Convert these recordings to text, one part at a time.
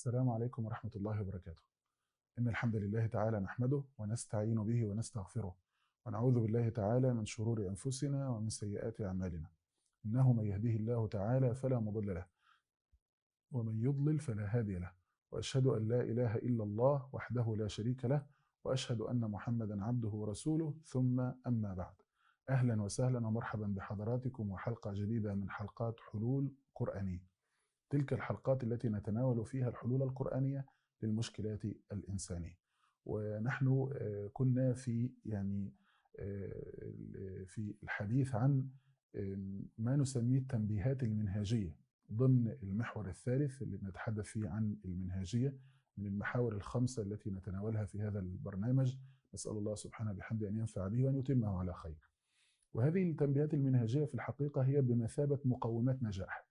السلام عليكم ورحمة الله وبركاته. إن الحمد لله تعالى نحمده ونستعين به ونستغفره ونعوذ بالله تعالى من شرور أنفسنا ومن سيئات أعمالنا. إنه من يهده الله تعالى فلا مضل له ومن يضلل فلا هادي له وأشهد أن لا إله إلا الله وحده لا شريك له وأشهد أن محمدا عبده ورسوله ثم أما بعد. أهلا وسهلا ومرحبا بحضراتكم وحلقة جديدة من حلقات حلول قرآنية. تلك الحلقات التي نتناول فيها الحلول القرآنية للمشكلات الإنسانية. ونحن كنا في يعني في الحديث عن ما نسميه التنبيهات المنهاجية ضمن المحور الثالث اللي نتحدث فيه عن المنهاجية من المحاور الخمسة التي نتناولها في هذا البرنامج. نسأل الله سبحانه بحمده أن ينفع به وأن يتمه على خير. وهذه التنبيهات المنهجية في الحقيقة هي بمثابة مقومات نجاح.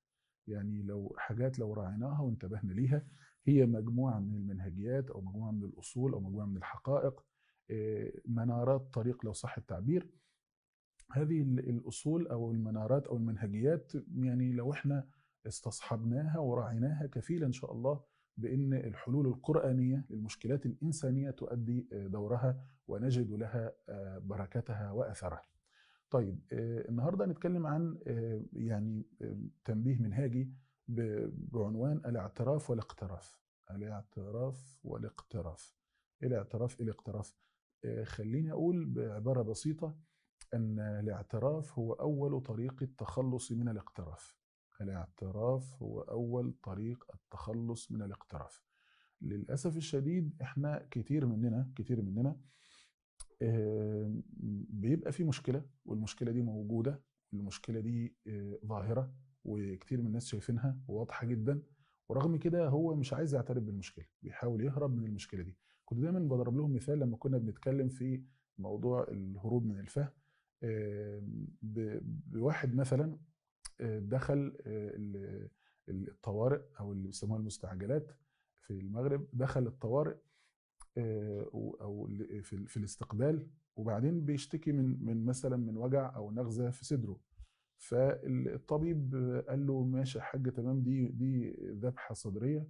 يعني لو حاجات لو راعيناها وانتبهنا ليها هي مجموعة من المنهجيات أو مجموعة من الأصول أو مجموعة من الحقائق منارات طريق لو صح التعبير. هذه الأصول أو المنارات أو المنهجيات يعني لو إحنا استصحبناها وراعيناها كفيلة إن شاء الله بأن الحلول القرآنية للمشكلات الإنسانية تؤدي دورها ونجد لها بركتها وأثرها. طيب النهارده هنتكلم عن يعني تنبيه منهاجي بعنوان الاعتراف والاقتراف. الاعتراف والاقتراف. الاعتراف؟ الاقتراف؟ خليني أقول بعبارة بسيطة أن الاعتراف هو أول طريق التخلص من الاقتراف. الاعتراف هو أول طريق التخلص من الاقتراف. للأسف الشديد إحنا كتير مننا كتير مننا بيبقى في مشكلة والمشكلة دي موجودة والمشكلة دي ظاهرة وكتير من الناس شايفينها وواضحة جدا ورغم كده هو مش عايز يعترف بالمشكلة بيحاول يهرب من المشكلة دي. كنت دايما بضرب لهم مثال لما كنا بنتكلم في موضوع الهروب من الفهم بواحد مثلا دخل الطوارئ أو اللي بيسموها المستعجلات في المغرب دخل الطوارئ أو في, الاستقبال وبعدين بيشتكي من من مثلا من وجع أو نغزة في صدره. فالطبيب قال له ماشي يا حاج تمام دي دي ذبحة صدرية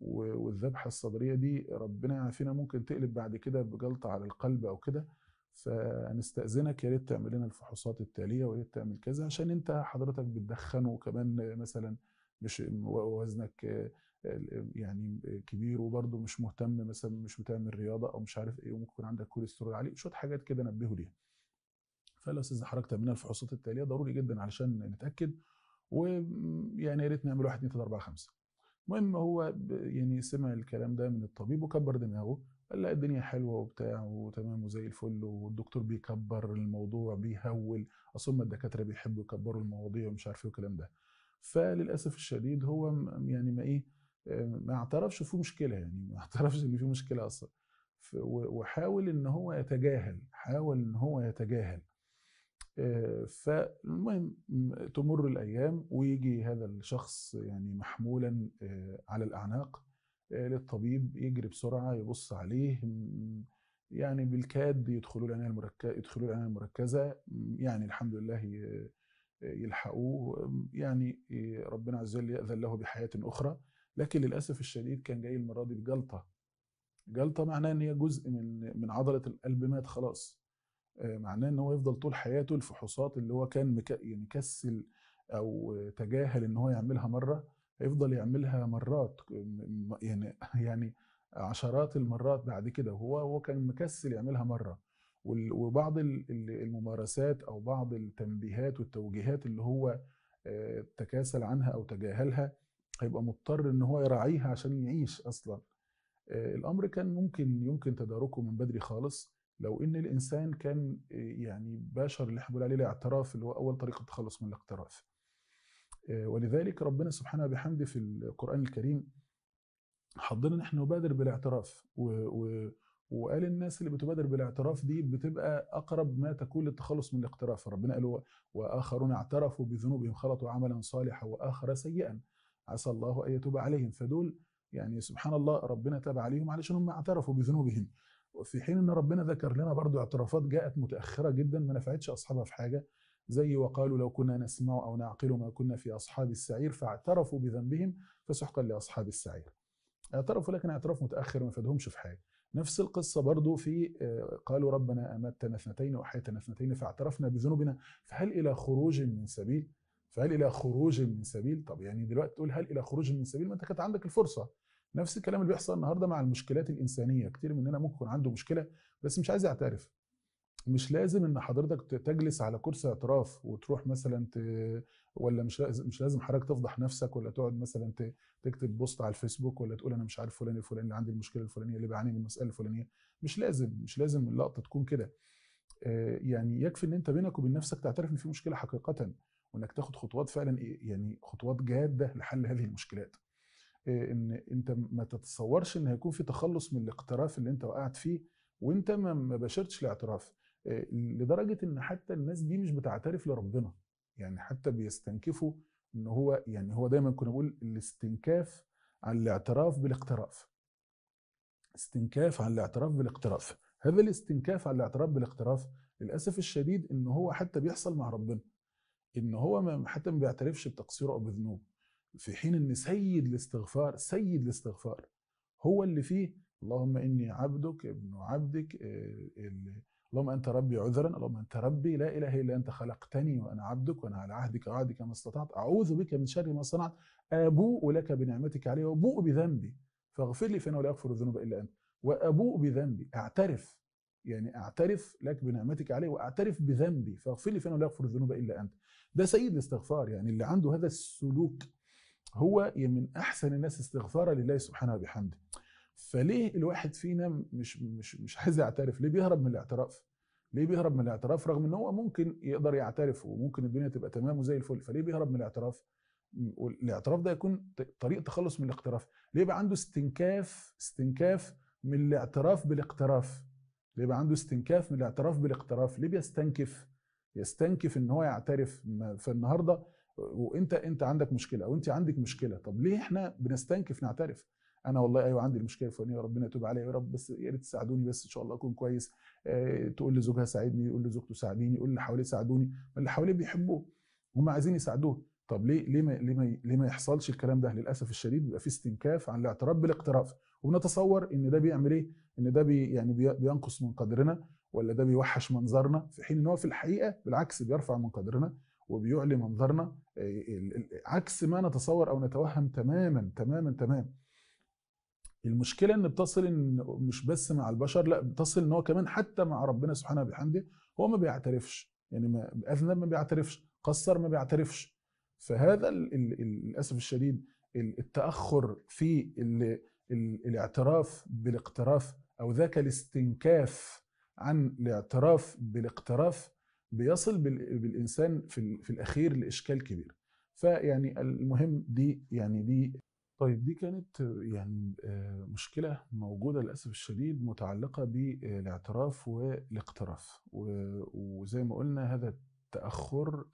والذبحة الصدرية دي ربنا يعافينا ممكن تقلب بعد كده بجلطة على القلب أو كده. فنستأذنك يا ريت تعمل لنا الفحوصات التالية ويا ريت تعمل كذا عشان أنت حضرتك بتدخن وكمان مثلا مش وزنك يعني كبير وبرده مش مهتم مثلا مش بتعمل رياضة أو مش عارف إيه وممكن يكون عندك كوليسترول عالي شوية حاجات كده نبهوا ليها. فقال أستاذ حضرتك تعمل لنا الفحوصات التالية ضروري جدا علشان نتأكد ويعني يا ريت نعمل 1 2 3 4 5 المهم هو يعني سمع الكلام ده من الطبيب وكبر دماغه قال لا الدنيا حلوة وبتاع وتمام وزي الفل والدكتور بيكبر الموضوع بيهول أصل الدكاترة بيحبوا يكبروا المواضيع ومش عارف إيه والكلام ده. فللأسف الشديد هو يعني ما إيه ما اعترفش في مشكلة يعني ما اعترفش إن في مشكلة أصلا. وحاول إن هو يتجاهل حاول إن هو يتجاهل. فالمهم تمر الأيام ويجي هذا الشخص يعني محمولا على الأعناق للطبيب يجري بسرعة يبص عليه يعني بالكاد يدخلوا العنايه المركزه يدخلوا العنايه المركزة يعني الحمد لله يلحقوه يعني ربنا عز وجل يأذن له بحياة أخرى. لكن للأسف الشديد كان جاي المرة دي بجلطة. جلطة معناها إن هي جزء من من عضلة القلب مات خلاص. معناه إن هو يفضل طول حياته الفحوصات اللي هو كان مك... يعني كسل أو تجاهل إن هو يعملها مرة هيفضل يعملها مرات. يعني يعني عشرات المرات بعد كده. وهو هو كان مكسل يعملها مرة. وبعض الممارسات أو بعض التنبيهات والتوجيهات اللي هو تكاسل عنها أو تجاهلها هيبقى مضطر إن هو يراعيها عشان يعيش أصلا. الأمر كان ممكن يمكن تداركه من بدري خالص. لو إن الإنسان كان يعني باشر اللي إحنا بنقول عليه الاعتراف اللي هو أول طريقة التخلص من الاقتراف. ولذلك ربنا سبحانه بحمده في القرآن الكريم حضنا ان إحنا نبادر بالاعتراف و و وقال الناس اللي بتبادر بالاعتراف دي بتبقى أقرب ما تكون للتخلص من الاقتراف. ربنا قال وآخرون اعترفوا بذنوبهم خلطوا عملا صالحا وآخر سيئا. عسى الله أن يتوب عليهم. فدول يعني سبحان الله ربنا تاب عليهم علشان هم اعترفوا بذنوبهم. في حين إن ربنا ذكر لنا برضو اعترافات جاءت متأخرة جدا ما نفعتش أصحابها في حاجة. زي وقالوا لو كنا نسمع أو نعقل ما كنا في أصحاب السعير فاعترفوا بذنبهم فسحقا لأصحاب السعير. اعترفوا لكن اعتراف متأخر ما فادهمش في حاجة. نفس القصة برضو في قالوا ربنا أمتنا اثنتين وأحيتنا اثنتين فاعترفنا بذنوبنا فهل إلى خروج من سبيل؟ فهل إلى خروج من سبيل؟ طب يعني دلوقتي تقول هل إلى خروج من سبيل؟ ما أنت كانت عندك الفرصة. نفس الكلام اللي بيحصل النهارده مع المشكلات الإنسانية. كتير مننا ممكن يكون عنده مشكلة بس مش عايز يعترف. مش لازم إن حضرتك تجلس على كرسي اعتراف وتروح مثلا ت... ولا مش لازم مش لازم حضرتك تفضح نفسك ولا تقعد مثلا ت... تكتب بوست على الفيسبوك ولا تقول أنا مش عارف فلان الفلاني اللي عندي المشكلة الفلانية اللي بعاني من المسألة الفلانية. مش لازم مش لازم اللقطة تكون كده. يعني يكفي إن أنت بينك وبين نفسك تعترف إن في مشكلة حقيقه وإنك تاخد خطوات فعلا يعني خطوات جادة لحل هذه المشكلات. إن أنت ما تتصورش إن هيكون في تخلص من الاقتراف اللي أنت وقعت فيه وأنت ما باشرتش الاعتراف لدرجة إن حتى الناس دي مش بتعترف لربنا. يعني حتى بيستنكفوا إن هو يعني هو دايما كنا بقول الاستنكاف عن الاعتراف بالاقتراف. استنكاف عن الاعتراف بالاقتراف. هذا الاستنكاف عن الاعتراف بالاقتراف للأسف الشديد إن هو حتى بيحصل مع ربنا. إن هو حتى ما بيعترفش بتقصيره أو بذنوبه في حين إن سيد الاستغفار سيد الاستغفار هو اللي فيه اللهم إني عبدك ابن عبدك اللهم أنت ربي عذرا اللهم أنت ربي لا إله إلا أنت خلقتني وأنا عبدك وأنا على عهدك وعهدك ما استطعت. أعوذ بك من شر ما صنعت. أبوء لك بنعمتك علي وأبوء بذنبي. فاغفر لي فإنه لا يغفر الذنوب إلا أنت. وأبوء بذنبي. أعترف يعني أعترف لك بنعمتك علي وأعترف بذنبي. فاغفر لي فإنه لا يغفر الذنوب إلا أنت. ده سيد الاستغفار يعني اللي عنده هذا السلوك هو من أحسن الناس استغفارا لله سبحانه وبحمده. فليه الواحد فينا مش مش مش عايز يعترف؟ ليه بيهرب من الاعتراف؟ ليه بيهرب من الاعتراف رغم إن هو ممكن يقدر يعترف وممكن الدنيا تبقى تمام وزي الفل فليه بيهرب من الاعتراف؟ والاعتراف ده يكون طريق تخلص من الاقتراف. ليه يبقى عنده استنكاف استنكاف من الاعتراف بالاقتراف؟ ليه يبقى عنده استنكاف من الاعتراف بالاقتراف؟ ليه بيستنكف؟ يستنكف إن هو يعترف؟ فالنهاردة وإنت إنت عندك مشكلة أو إنت عندك مشكلة طب ليه إحنا بنستنكف نعترف؟ أنا والله أيوه عندي المشكلة الفلانية ربنا يتوب عليا يا رب بس يا ريت تساعدوني بس إن شاء الله أكون كويس. أه تقول لزوجها ساعدني يقول لزوجته ساعديني يقول اللي حواليه ساعدوني اللي حواليه بيحبوه هم عايزين يساعدوه. طب ليه ليه ما ليه ما, ليه ما يحصلش الكلام ده؟ للأسف الشديد بيبقى في استنكاف عن الاعتراف بالاقتراف. وبنتصور إن ده بيعمل إيه؟ إن ده بي يعني بينقص من قدرنا ولا ده بيوحش منظرنا في حين إن هو في الحقيقة بالعكس بيرفع من قدرنا وبيعلي منظرنا. عكس ما نتصور أو نتوهم تماما تماما تماما. المشكلة إن بتصل إن مش بس مع البشر لأ بتصل إن هو كمان حتى مع ربنا سبحانه وبحمده هو ما بيعترفش. يعني ما اذنب ما بيعترفش قصر ما بيعترفش. فهذا للأسف الشديد التأخر في الاعتراف بالاقتراف أو ذاك الاستنكاف عن الاعتراف بالاقتراف بيصل بالإنسان في, الأخير لإشكال كبير. فيعني المهم دي يعني دي طيب دي كانت يعني مشكلة موجودة للأسف الشديد متعلقة بالاعتراف والاقتراف. وزي ما قلنا هذا التأخر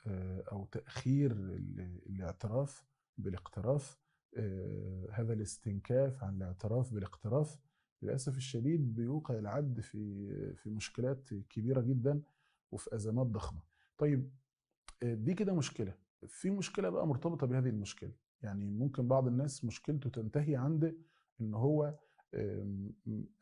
أو تأخير الاعتراف بالاقتراف هذا الاستنكاف عن الاعتراف بالاقتراف للأسف الشديد بيوقع العبد في في مشكلات كبيرة جدا وفي أزمات ضخمة. طيب دي كده مشكلة، في مشكلة بقى مرتبطة بهذه المشكلة، يعني ممكن بعض الناس مشكلته تنتهي عند إن هو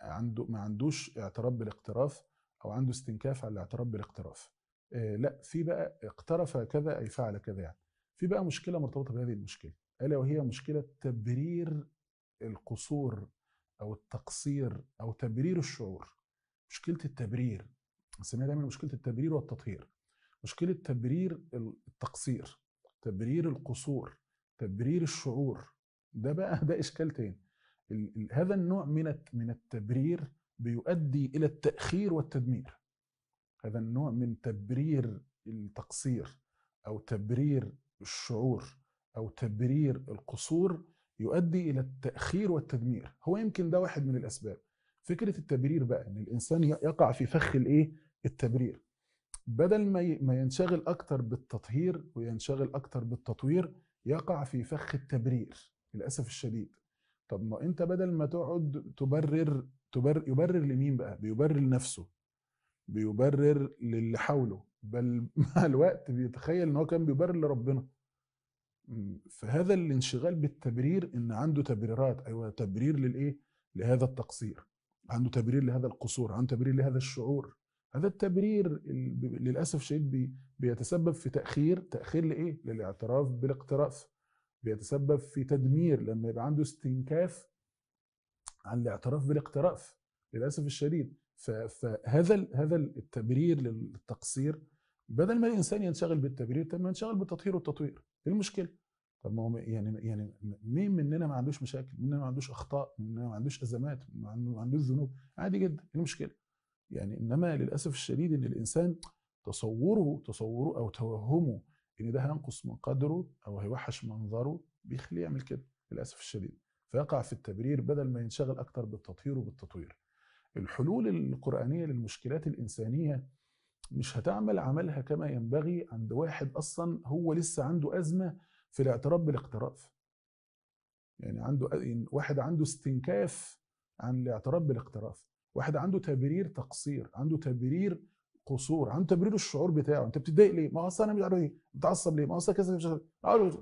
عنده ما عندوش اعتراف بالاقتراف أو عنده استنكاف على الاعتراف بالاقتراف. لا في بقى اقترف كذا اي فعل كذا يعني. في بقى مشكلة مرتبطة بهذه المشكلة، ألا وهي مشكلة تبرير القصور أو التقصير أو تبرير الشعور. مشكلة التبرير بنسميها دايما مشكلة التبرير والتطهير مشكلة تبرير التقصير تبرير القصور تبرير الشعور. ده بقى ده إشكال تاني. هذا النوع من من التبرير بيؤدي إلى التأخير والتدمير. هذا النوع من تبرير التقصير أو تبرير الشعور أو تبرير القصور يؤدي إلى التأخير والتدمير. هو يمكن ده واحد من الأسباب. فكرة التبرير بقى إن الإنسان يقع في فخ الإيه؟ التبرير. بدل ما ينشغل أكتر بالتطهير وينشغل أكتر بالتطوير يقع في فخ التبرير للأسف الشديد. طب ما أنت بدل ما تقعد تبرر تبرر يبرر لمين بقى؟ بيبرر لنفسه. بيبرر للي حوله. بل مع الوقت بيتخيل إن هو كان بيبرر لربنا. فهذا الانشغال بالتبرير إن عنده تبريرات. أيوه تبرير للإيه؟ لهذا التقصير. عنده تبرير لهذا القصور. عنده تبرير لهذا الشعور. هذا التبرير للأسف الشديد بيتسبب في تأخير تأخير لإيه؟ للاعتراف بالاقتراف. بيتسبب في تدمير لما يبقى عنده استنكاف عن الاعتراف بالاقتراف للأسف الشديد. فهذا هذا التبرير للتقصير بدل ما الإنسان ينشغل بالتبرير طب ما ينشغل بالتطهير والتطوير. إيه المشكلة؟ طب ما هو يعني يعني مين مننا ما عندوش مشاكل؟ مننا ما عندوش أخطاء؟ مننا ما عندوش أزمات؟ ما عندوش ذنوب؟ عادي جدا. إيه المشكلة؟ يعني إنما للأسف الشديد إن الإنسان تصوره تصوره أو توهمه إن ده هينقص من قدره أو هيوحش منظره بيخليه يعمل كده للأسف الشديد. فيقع في التبرير بدل ما ينشغل أكتر بالتطهير وبالتطوير. الحلول القرآنية للمشكلات الإنسانية مش هتعمل عملها كما ينبغي عند واحد أصلا هو لسه عنده أزمة في الاعتراف بالاقتراف. يعني عنده واحد عنده استنكاف عن الاعتراف بالاقتراف. واحد عنده تبرير تقصير عنده تبرير قصور عنده تبرير الشعور بتاعه. انت بتتضايق ليه؟ ما أصل أنا مش عارف إيه متعصب ليه؟ ما أصل كذا مش عارف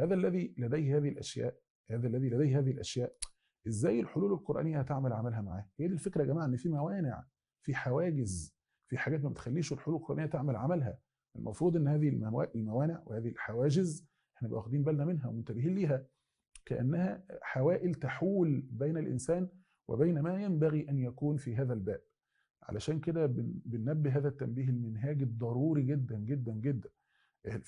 هذا الذي لديه هذه الأشياء هذا الذي لديه هذه الأشياء. إزاي الحلول القرآنية هتعمل عملها معاه؟ هي دي الفكرة يا جماعة إن في موانع في حواجز في حاجات ما بتخليش الحلول القرآنية تعمل عملها. المفروض إن هذه الموانع وهذه الحواجز إحنا واخدين بالنا منها ومنتبهين ليها. كأنها حوائل تحول بين الإنسان وبين ما ينبغي أن يكون في هذا الباب. علشان كده بننبه هذا التنبيه المنهاجي الضروري جدا جدا جدا.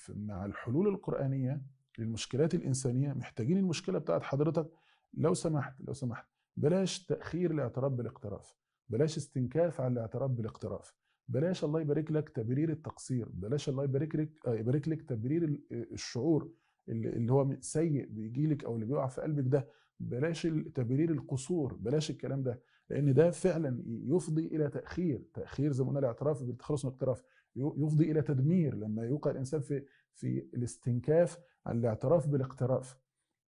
مع الحلول القرآنية للمشكلات الإنسانية محتاجين المشكلة بتاعت حضرتك. لو سمحت لو سمحت بلاش تأخير الاعتراف بالاقتراف. بلاش استنكاف على الاعتراف بالاقتراف. بلاش الله يبارك لك تبرير التقصير. بلاش الله يبارك لك آه، يبارك لك تبرير الشعور اللي هو سيء بيجي لك أو اللي بيقع في قلبك ده. بلاش تبرير القصور بلاش الكلام ده لأن ده فعلا يفضي إلى تأخير. تأخير زي ما قلنا الاعتراف بالتخلص من الاقتراف يفضي إلى تدمير لما يوقع الإنسان في في الاستنكاف عن الاعتراف بالاقتراف.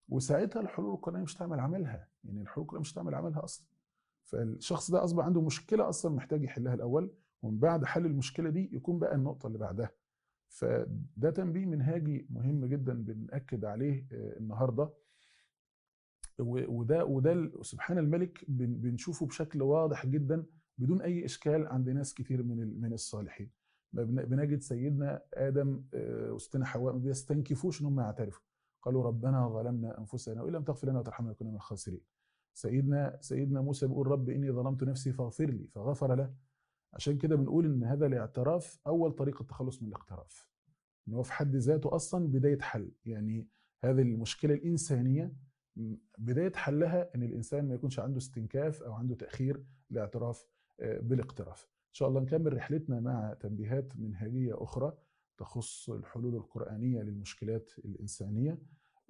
وساعتها الحلول القرآنية مش تعمل عملها. يعني الحلول القرآنية مش تعمل عملها أصلا. فالشخص ده أصبح عنده مشكلة أصلا محتاج يحلها الأول ومن بعد حل المشكلة دي يكون بقى النقطة اللي بعدها. فده تنبيه منهاجي مهم جدا بنأكد عليه آه، النهارده. وده وده سبحان الملك بنشوفه بشكل واضح جدا بدون أي إشكال عند ناس كتير من من الصالحين. بنجد سيدنا آدم آه، وستنا حواء ما بيستنكفوش إن هم يعترفوا. قالوا ربنا ظلمنا أنفسنا وإن لم تغفر لنا وترحمنا لنكون من الخاسرين. سيدنا سيدنا موسى بيقول رب إني ظلمت نفسي فاغفر لي فغفر له. عشان كده بنقول إن هذا الاعتراف أول طريقة التخلص من الاقتراف. إن هو في حد ذاته أصلا بداية حل. يعني هذه المشكلة الإنسانية بداية حلها إن الإنسان ما يكونش عنده استنكاف أو عنده تأخير لاعتراف آه، بالاقتراف. إن شاء الله نكمل رحلتنا مع تنبيهات منهجيه أخرى تخص الحلول القرآنية للمشكلات الإنسانية.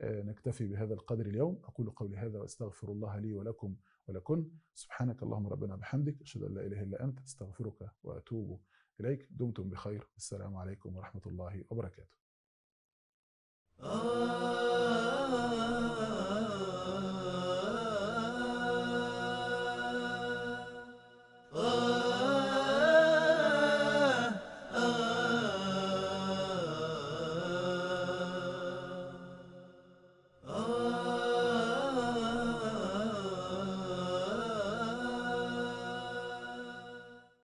آه، نكتفي بهذا القدر اليوم. أقول قولي هذا وأستغفر الله لي ولكم ولكن. سبحانك اللهم ربنا بحمدك. أشهد أن لا إله إلا أنت. أستغفرك وأتوب إليك. دمتم بخير. السلام عليكم ورحمة الله وبركاته.